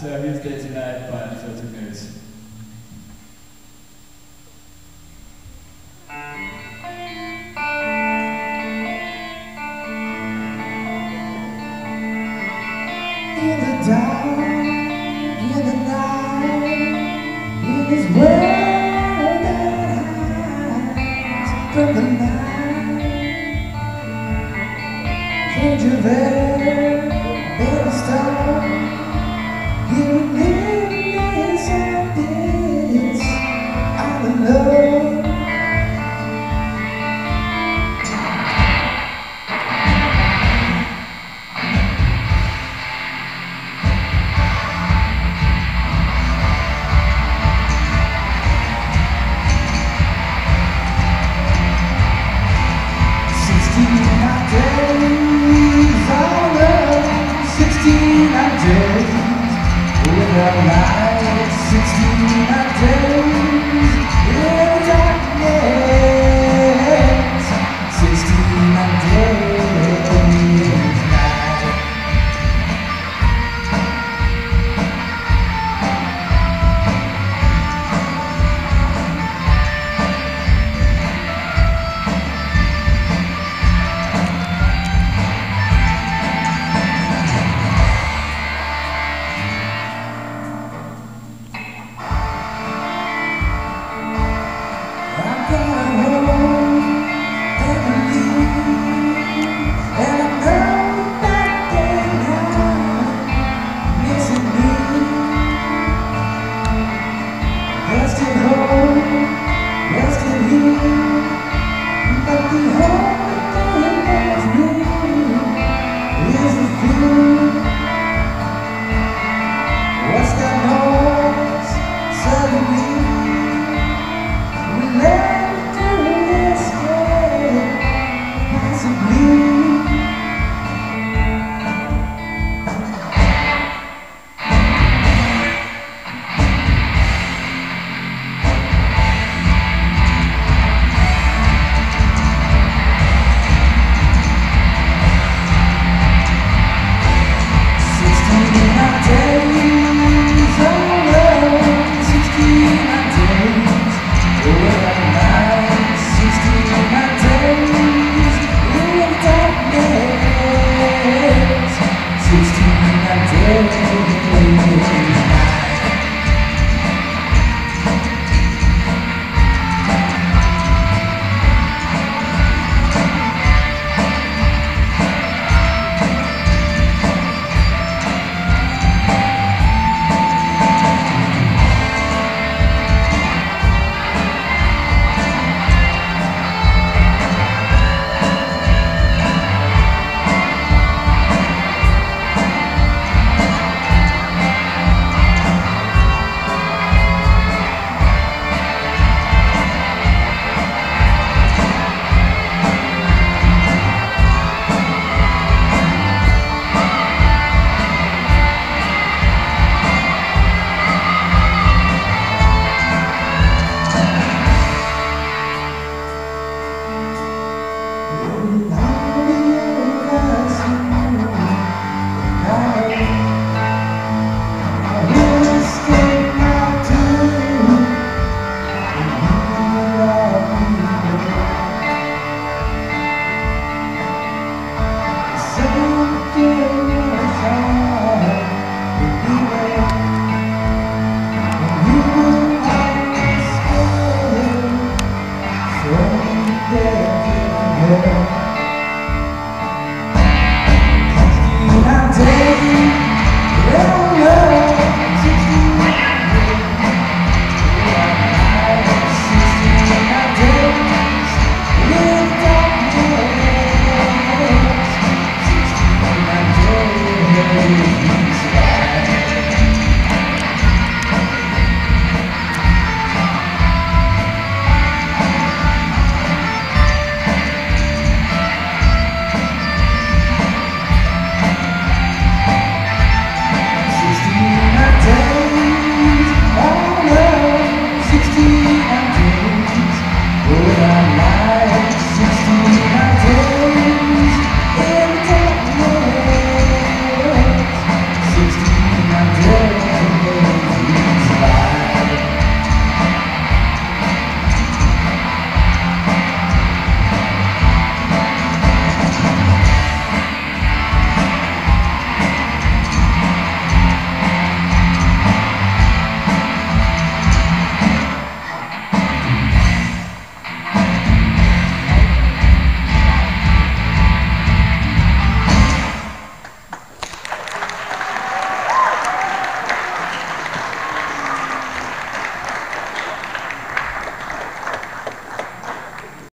so he was dating that, but so it's good news. In the dark, in the night, in this world that hides from the light. Rest in hope, rest in let the hope. Deus.